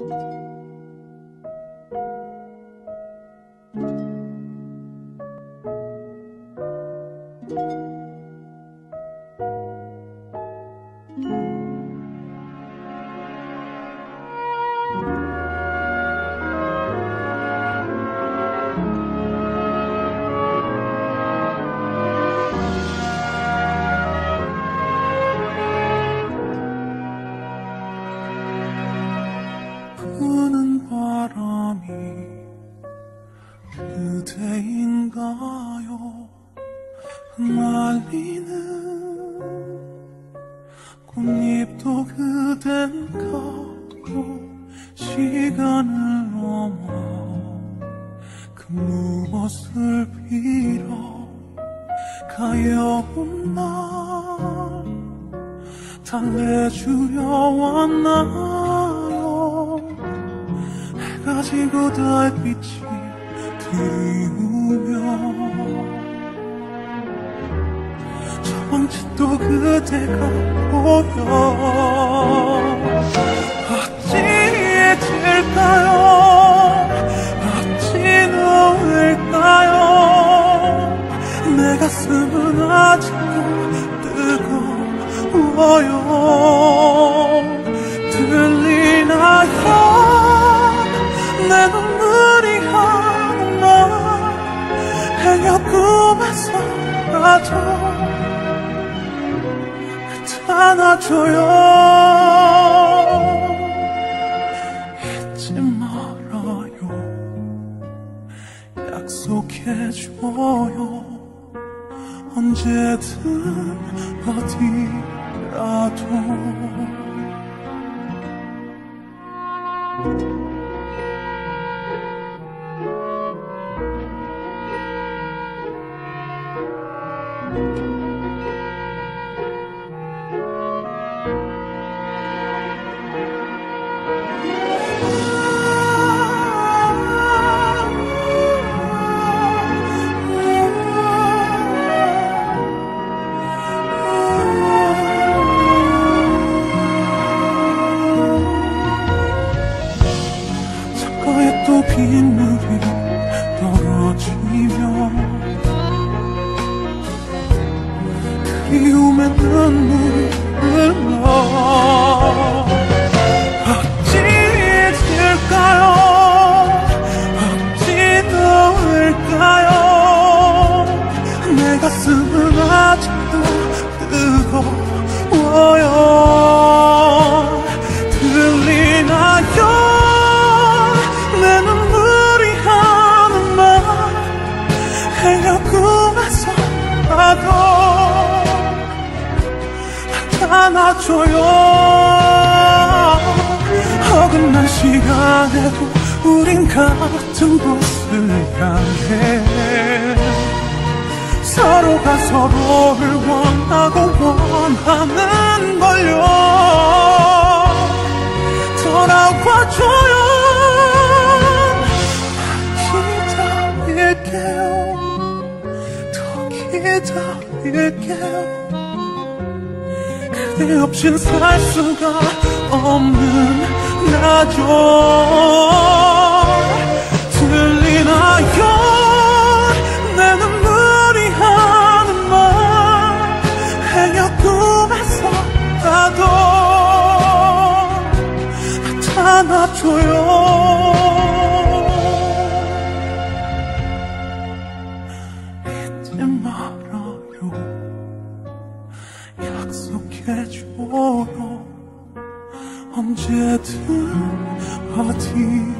Música 그대인가요? 흩날리는 꽃잎도 그댄가요? 시간을 넘어 그 무엇을 빌어 가여운 날 달래주려 왔나요? 해가 지고 달빛이 드리우며 저방짓도 그대가 보여 행여 꿈에서라도 안아줘요. 잊지 말아요. 약속해줘요. 언제든 어디라도 또 빗물이 떨어지며 그리움의 눈물이 흘러 어찌 잊을까요 어찌 놓을까요 내 가슴은 아직도 뜨거워요 들리나요 내 눈물이 하는 말 행여 꿈에서라도 나타나줘요. 어긋난 시간에도 우린 같은 곳을 향해 서로가 서로를 원하고 원하는 그대 없인 살 수가 없는 나죠. 들리나요? 내 눈물이 하는 말 행여 꿈에서라도 나타나줘요. 잊지 말 언제든 어디라도